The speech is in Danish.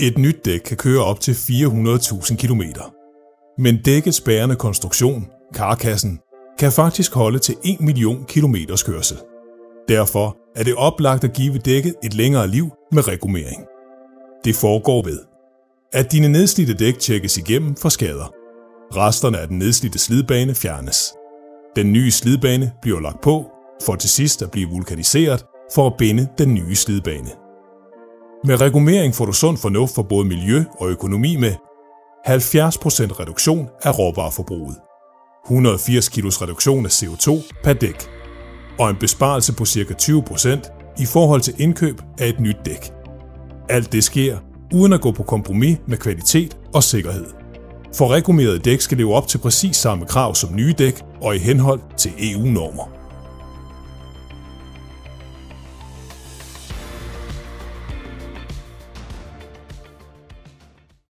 Et nyt dæk kan køre op til 400.000 km. Men dækkets bærende konstruktion, karkassen, kan faktisk holde til 1 million kilometers kørsel. Derfor er det oplagt at give dækket et længere liv med regulering. Det foregår ved, at dine nedslidte dæk tjekkes igennem for skader. Resterne af den nedslidte slidbane fjernes. Den nye slidbane bliver lagt på, for til sidst at blive vulkaniseret for at binde den nye slidbane. Med regulering får du sund fornuft for både miljø og økonomi med 70% reduktion af råvareforbruget, 180 kg reduktion af CO2 per dæk og en besparelse på ca. 20% i forhold til indkøb af et nyt dæk. Alt det sker uden at gå på kompromis med kvalitet og sikkerhed. For regumerede dæk skal leve op til præcis samme krav som nye dæk og i henhold til EU-normer.